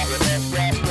Drop it, drop it.